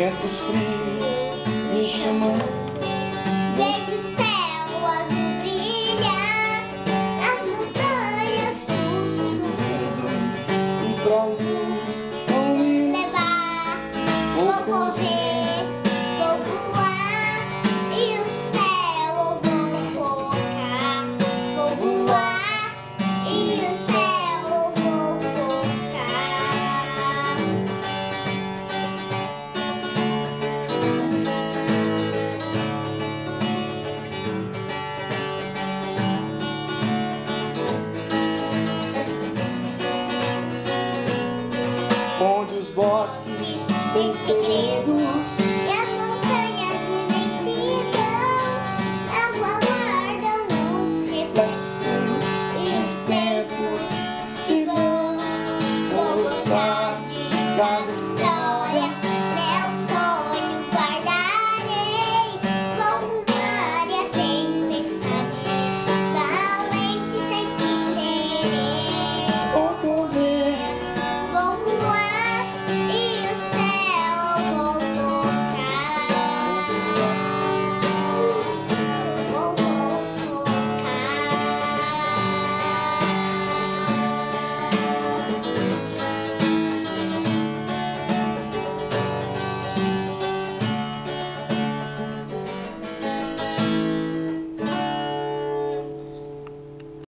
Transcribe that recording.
ventos frios me chamando. Vejo o tem segredos. E as montanhas invencidas aguardam os reflexos. E os tempos se vão com os.